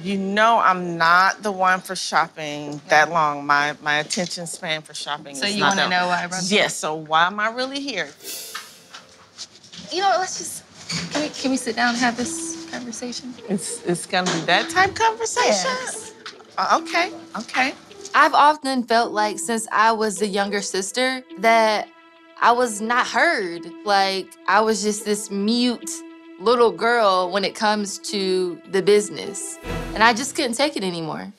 You know I'm not the one for shopping that long. My my attention span for shopping is. not So you wanna know why I brought you? Yes, so why am I really here? You know, what, let's just can we can we sit down and have this conversation? It's it's gonna be that type conversation? Yes. Uh, okay, okay. I've often felt like since I was the younger sister that I was not heard. Like I was just this mute little girl when it comes to the business. And I just couldn't take it anymore.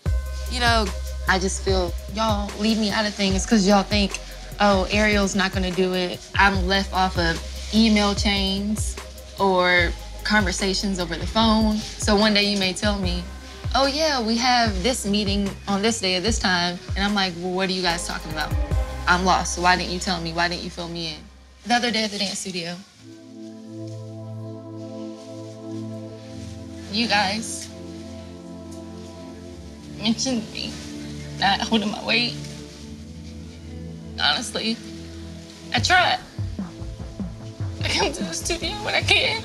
You know, I just feel y'all leave me out of things because y'all think, oh, Ariel's not gonna do it. I'm left off of email chains or conversations over the phone. So one day you may tell me, oh yeah, we have this meeting on this day at this time. And I'm like, well, what are you guys talking about? I'm lost. So why didn't you tell me? Why didn't you fill me in? The other day at the dance studio, you guys mentioned me not holding my weight. Honestly, I tried. I come to the studio when I can.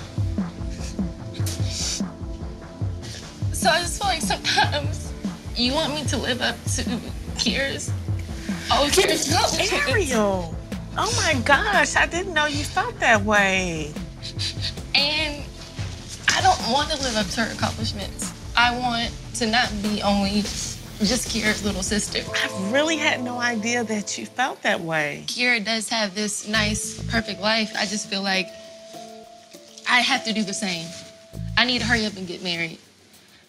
So I just feel like sometimes you want me to live up to Kierra's. Oh, Kierra's accomplishments. Ariel. Oh my gosh, I didn't know you felt that way. And I don't want to live up to her accomplishments. I want to not be only just Kierra's little sister. I really had no idea that you felt that way. Kierra does have this nice, perfect life. I just feel like I have to do the same. I need to hurry up and get married.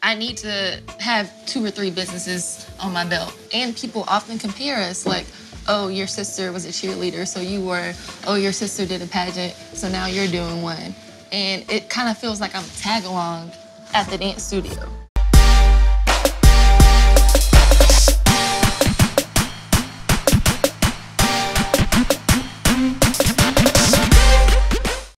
I need to have two or three businesses on my belt. And people often compare us like, oh, your sister was a cheerleader, so you were. Oh, your sister did a pageant, so now you're doing one. And it kind of feels like I'm tag along at the dance studio.